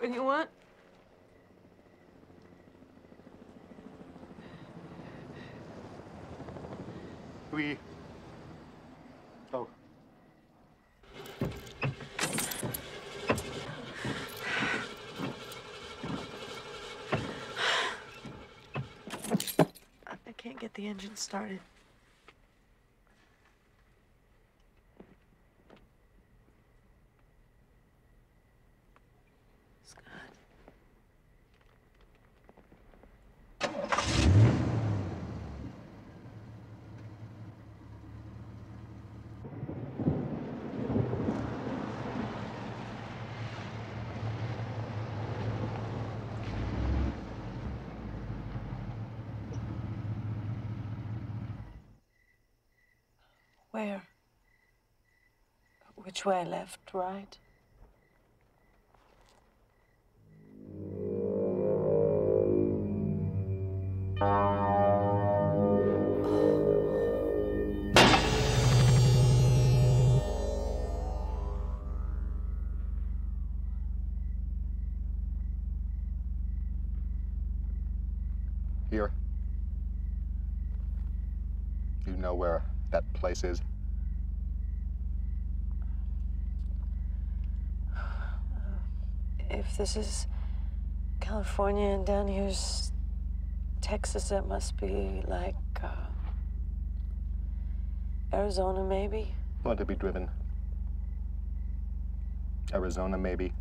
What do you want? We. Oh. I can't get the engine started. Where? Which way? Left, right? Here. You know where that place is? If this is California and down here's Texas, that must be like uh, Arizona, maybe. Want to be driven? Arizona, maybe.